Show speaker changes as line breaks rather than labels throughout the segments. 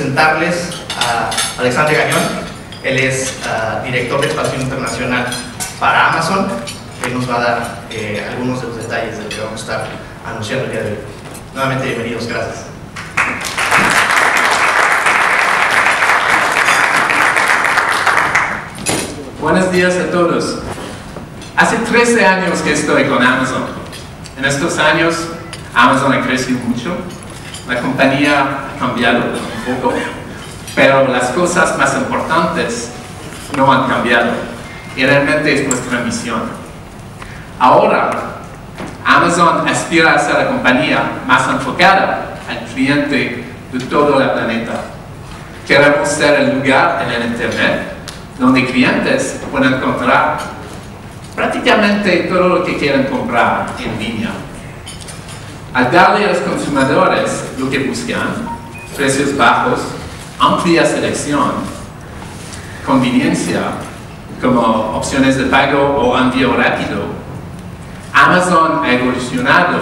presentarles a Alexandre Gañón. Él es uh, director de expansión internacional para Amazon. Él nos va a dar eh, algunos de los detalles de lo que vamos a estar anunciando el día de hoy. Nuevamente, bienvenidos. Gracias.
Buenos días a todos. Hace 13 años que estoy con Amazon. En estos años, Amazon ha crecido mucho. La compañía ha cambiado poco, pero las cosas más importantes no han cambiado. Y realmente es nuestra misión. Ahora, Amazon aspira a ser la compañía más enfocada al cliente de todo el planeta. Queremos ser el lugar en el Internet donde clientes pueden encontrar prácticamente todo lo que quieren comprar en línea. Al darle a los consumidores lo que buscan, precios bajos, amplia selección, conveniencia, como opciones de pago o envío rápido, Amazon ha evolucionado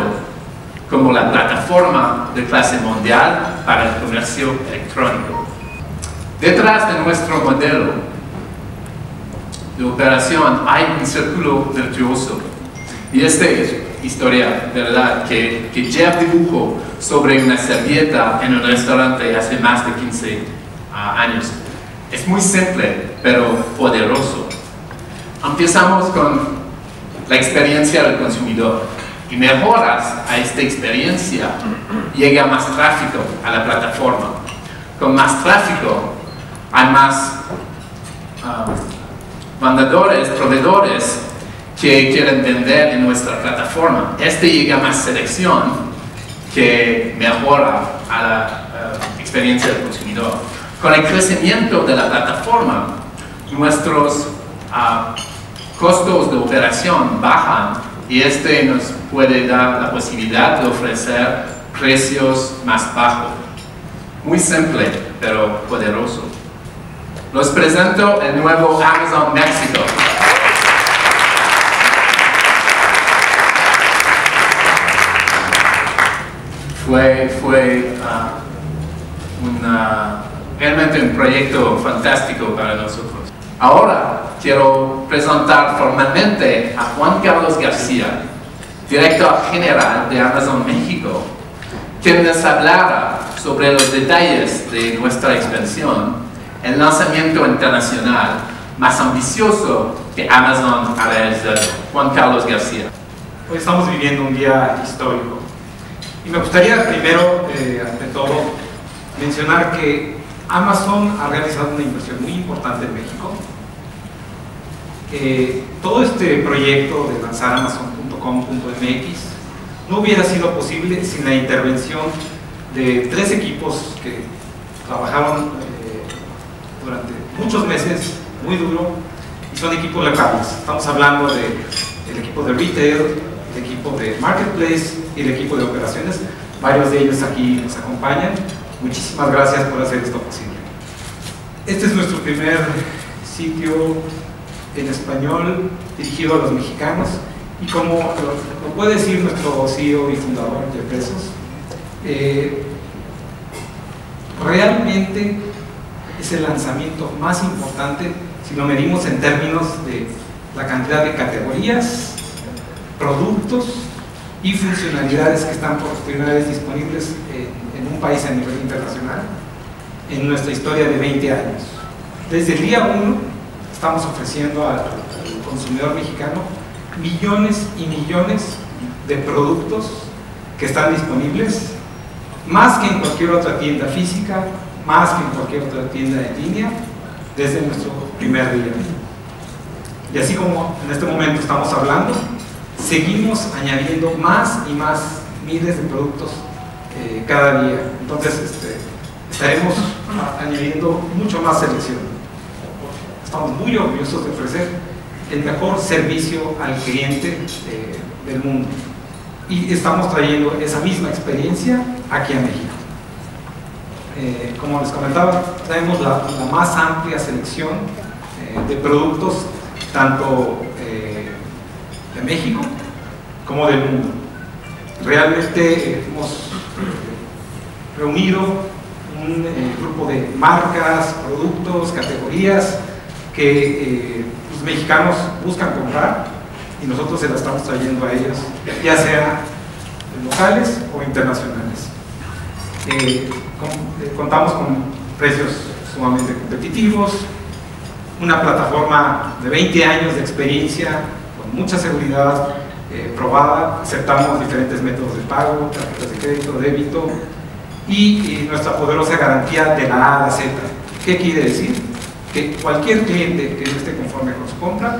como la plataforma de clase mundial para el comercio electrónico. Detrás de nuestro modelo de operación hay un círculo virtuoso. Y esta es historia, verdad, que, que Jeff dibujó sobre una servilleta en un restaurante hace más de 15 ah, años. Es muy simple, pero poderoso. Empezamos con la experiencia del consumidor y mejoras a esta experiencia, llega más tráfico a la plataforma. Con más tráfico hay más uh, mandadores, proveedores que quieren vender en nuestra plataforma. Este llega más selección que mejora a la uh, experiencia del consumidor. Con el crecimiento de la plataforma, nuestros uh, costos de operación bajan y este nos puede dar la posibilidad de ofrecer precios más bajos. Muy simple, pero poderoso. Los presento el nuevo Amazon México. Fue, fue uh, una, realmente un proyecto fantástico para nosotros. Ahora quiero presentar formalmente a Juan Carlos García, director general de Amazon México, quien nos hablará sobre los detalles de nuestra expansión el lanzamiento internacional más ambicioso que Amazon ha realizado. Juan Carlos García.
Hoy estamos viviendo un día histórico. Y me gustaría primero, eh, ante todo, mencionar que Amazon ha realizado una inversión muy importante en México. Eh, todo este proyecto de lanzar amazon.com.mx no hubiera sido posible sin la intervención de tres equipos que trabajaron durante muchos meses, muy duro, y son equipos locales. Estamos hablando del equipo de retail, el equipo de marketplace y el equipo de operaciones. Varios de ellos aquí nos acompañan. Muchísimas gracias por hacer esto posible. Este es nuestro primer sitio en español dirigido a los mexicanos y como lo, puede decir nuestro CEO y fundador de Pesos, eh, realmente es el lanzamiento más importante si lo medimos en términos de la cantidad de categorías, productos y funcionalidades que están por vez disponibles en, en un país a nivel internacional en nuestra historia de 20 años. Desde el día 1 estamos ofreciendo al, al consumidor mexicano millones y millones de productos que están disponibles, más que en cualquier otra tienda física, más que en cualquier otra tienda en línea desde nuestro primer día. Y así como en este momento estamos hablando, seguimos añadiendo más y más miles de productos eh, cada día. Entonces este, estaremos añadiendo mucho más selección. Estamos muy orgullosos de ofrecer el mejor servicio al cliente eh, del mundo. Y estamos trayendo esa misma experiencia aquí a México. Eh, como les comentaba, traemos la, más amplia selección de productos, tanto de México como del mundo. Realmente hemos reunido un eh, grupo de marcas, productos, categorías que eh, los mexicanos buscan comprar y nosotros se las estamos trayendo a ellos, ya sea locales o internacionales. Eh, contamos con precios sumamente competitivos, una plataforma de 20 años de experiencia, mucha seguridad eh, probada, aceptamos diferentes métodos de pago, tarjetas de crédito, débito y, nuestra poderosa garantía de la A a la Z. ¿Qué quiere decir? Que cualquier cliente que no esté conforme con su compra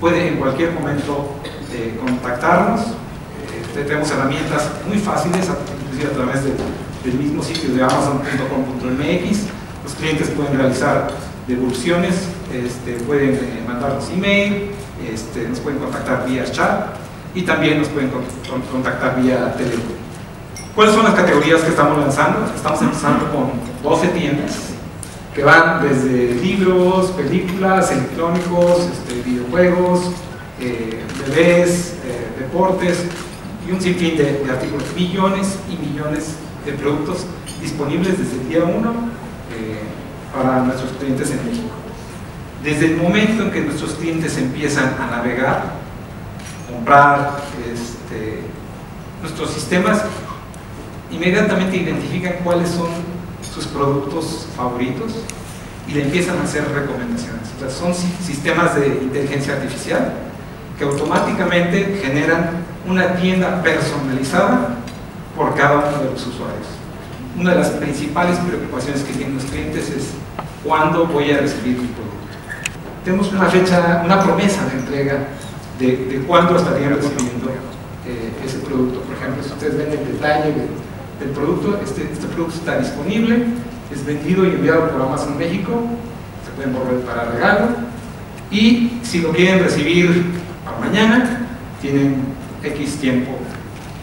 puede en cualquier momento eh, contactarnos. Eh, tenemos herramientas muy fáciles, inclusive a través del mismo sitio de amazon.com.mx. Los clientes pueden realizar devoluciones, este, pueden eh, mandarnos email, este, nos pueden contactar vía chat y también nos pueden contactar vía teléfono. ¿Cuáles son las categorías que estamos lanzando? Estamos empezando con 12 tiendas que van desde libros, películas, electrónicos, este, videojuegos, eh, bebés, eh, deportes y un sinfín de, artículos, millones y millones de productos disponibles desde el día 1 para nuestros clientes en México. Desde el momento en que nuestros clientes empiezan a navegar, comprar este, nuestros sistemas, inmediatamente identifican cuáles son sus productos favoritos y le empiezan a hacer recomendaciones. O son sistemas de inteligencia artificial que automáticamente generan una tienda personalizada por cada uno de los usuarios. Una de las principales preocupaciones que tienen los clientes es cuándo voy a recibir mi producto. Tenemos una fecha, una promesa de entrega de, de cuándo estarían recibiendo eh, ese producto. Por ejemplo, si ustedes ven el detalle del producto, este, este, producto está disponible, es vendido y enviado por Amazon México, se pueden volver para regalo, y si lo quieren recibir para mañana, tienen X tiempo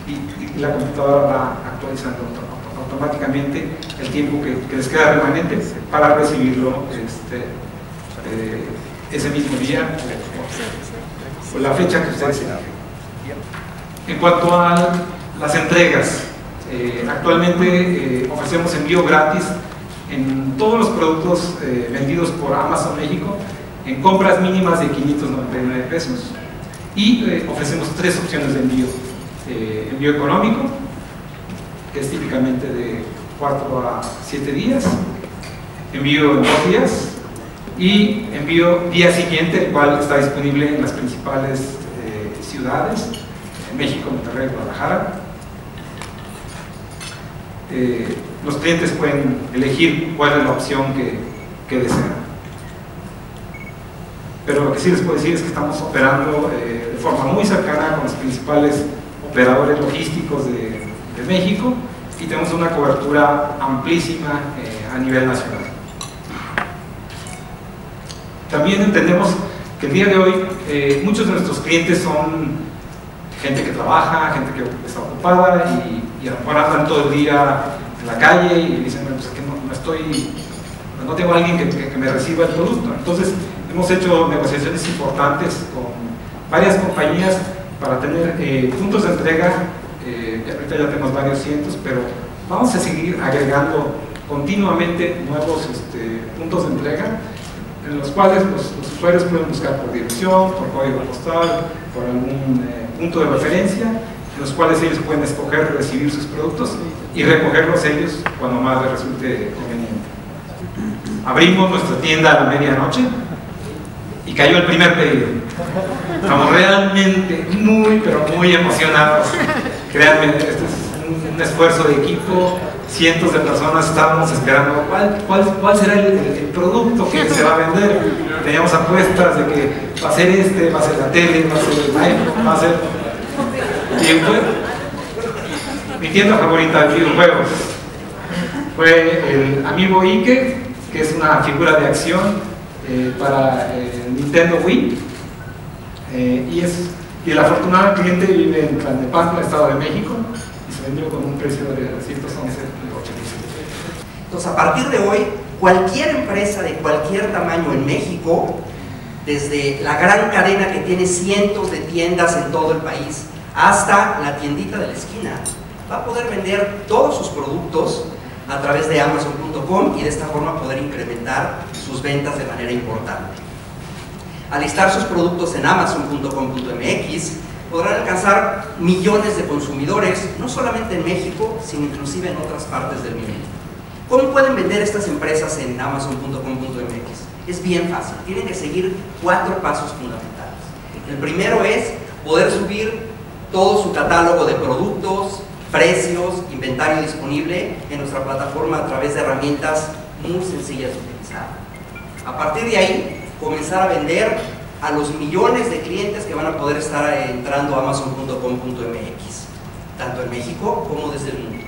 y, la computadora va actualizando automáticamente el tiempo que, les queda remanente para recibirlo este, eh, ese mismo día o, la fecha que ustedes En cuanto a las entregas, eh, actualmente eh, ofrecemos envío gratis en todos los productos vendidos por Amazon México en compras mínimas de 599 pesos. Y ofrecemos tres opciones de envío. envío económico, que es típicamente de 4 a 7 días, envío en 2 días y envío día siguiente, el cual está disponible en las principales eh, ciudades, en México, Monterrey, Guadalajara. Eh, los clientes pueden elegir cuál es la opción que, que, desean. Pero lo que sí les puedo decir es que estamos operando eh, de forma muy cercana con los principales operadores logísticos de, de México y tenemos una cobertura amplísima eh, a nivel nacional. También entendemos que el día de hoy eh, muchos de nuestros clientes son gente que trabaja, gente que está ocupada y, y a lo mejor andan todo el día en la calle y dicen, pues que no, estoy, no tengo alguien que, me reciba el producto. Entonces hemos hecho negociaciones importantes con varias compañías para tener eh, puntos de entrega ahorita ya tenemos varios cientos, pero vamos a seguir agregando continuamente nuevos este, puntos de entrega en los cuales los, usuarios pueden buscar por dirección, por código postal, por algún eh, punto de referencia, en los cuales ellos pueden escoger recibir sus productos y recogerlos ellos cuando más les resulte conveniente. Abrimos nuestra tienda a la medianoche y cayó el primer pedido. Estamos realmente muy, pero muy emocionados Créanme, este es un, esfuerzo de equipo, cientos de personas estábamos esperando cuál, será el, producto que se va a vender. Teníamos apuestas de que va a ser este, va a ser la tele, va a ser el iPhone, va a ser... mi tienda favorita de videojuegos fue el Amiibo Ike, que es una figura de acción eh, para eh, Nintendo Wii. Eh, y es y el afortunado cliente vive en Tlalnepantla, Estado de México, y se vendió con un precio de 111,87.
Entonces, a partir de hoy, cualquier empresa de cualquier tamaño en México, desde la gran cadena que tiene cientos de tiendas en todo el país, hasta la tiendita de la esquina, va a poder vender todos sus productos a través de amazon.com y de esta forma poder incrementar sus ventas de manera importante. Al listar sus productos en amazon.com.mx podrán alcanzar millones de consumidores, no solamente en México, sino inclusive en otras partes del mundo. ¿Cómo pueden vender estas empresas en amazon.com.mx? Es bien fácil, tienen que seguir cuatro pasos fundamentales. El primero es poder subir todo su catálogo de productos, precios, inventario disponible en nuestra plataforma a través de herramientas muy sencillas de utilizar. A partir de ahí, comenzar a vender a los millones de clientes que van a poder estar entrando a amazon.com.mx, tanto en México como desde el mundo.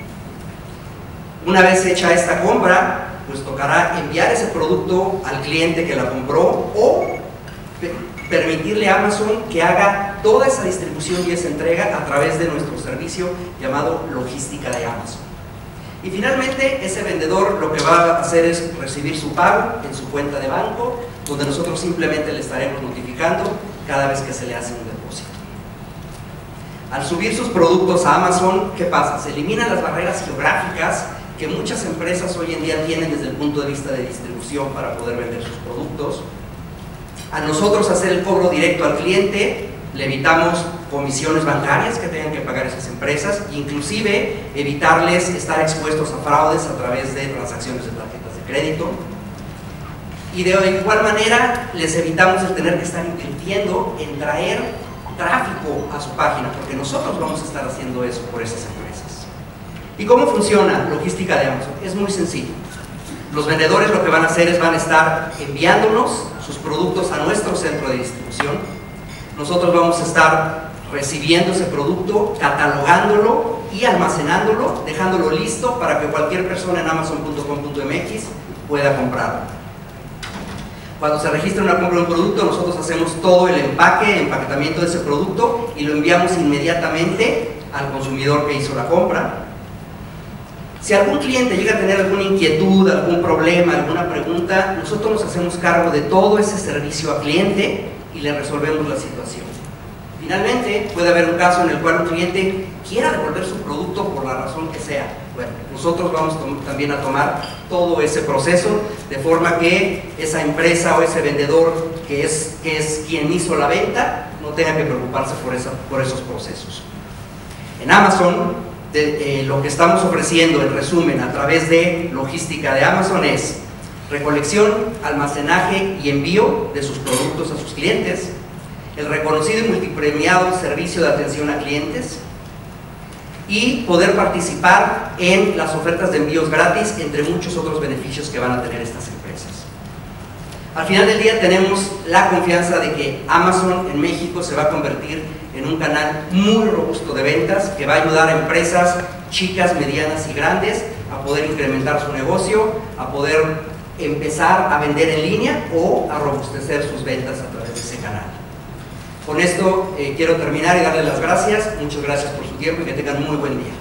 Una vez hecha esta compra, pues tocará enviar ese producto al cliente que la compró o permitirle a Amazon que haga toda esa distribución y esa entrega a través de nuestro servicio llamado logística de Amazon. Y finalmente, ese vendedor lo que va a hacer es recibir su pago en su cuenta de banco, donde nosotros simplemente le estaremos notificando cada vez que se le hace un depósito. Al subir sus productos a Amazon, ¿qué pasa? Se eliminan las barreras geográficas que muchas empresas hoy en día tienen desde el punto de vista de distribución para poder vender sus productos. A nosotros hacer el cobro directo al cliente, le evitamos comisiones bancarias que tengan que pagar esas empresas, inclusive evitarles estar expuestos a fraudes a través de transacciones de tarjetas de crédito. Y de igual manera les evitamos el tener que estar invirtiendo en traer tráfico a su página, porque nosotros vamos a estar haciendo eso por esas empresas. ¿Y cómo funciona logística de Amazon? Es muy sencillo. Los vendedores lo que van a hacer es van a estar enviándonos sus productos a nuestro centro de distribución. Nosotros vamos a estar recibiendo ese producto, catalogándolo y almacenándolo, dejándolo listo para que cualquier persona en amazon.com.mx pueda comprarlo. Cuando se registra una compra de un producto, nosotros hacemos todo el empaque, el empaquetamiento de ese producto y lo enviamos inmediatamente al consumidor que hizo la compra. Si algún cliente llega a tener alguna inquietud, algún problema, alguna pregunta, nosotros nos hacemos cargo de todo ese servicio al cliente y le resolvemos la situación. Finalmente, puede haber un caso en el cual un cliente quiera devolver su producto por la razón que sea. Bueno, nosotros vamos también a tomar todo ese proceso de forma que esa empresa o ese vendedor que es, que es quien hizo la venta no tenga que preocuparse por, por esos procesos. En Amazon, eh, lo que estamos ofreciendo en resumen a través de logística de Amazon es recolección, almacenaje y envío de sus productos a sus clientes, el reconocido y multipremiado servicio de atención a clientes y poder participar en las ofertas de envíos gratis, entre muchos otros beneficios que van a tener estas empresas. Al final del día tenemos la confianza de que Amazon en México se va a convertir en un canal muy robusto de ventas que va a ayudar a empresas chicas, medianas y grandes a poder incrementar su negocio, a poder empezar a vender en línea o a robustecer sus ventas a través de ese canal. Con esto eh, quiero terminar y darles las gracias. Muchas gracias por su tiempo y que tengan muy buen día.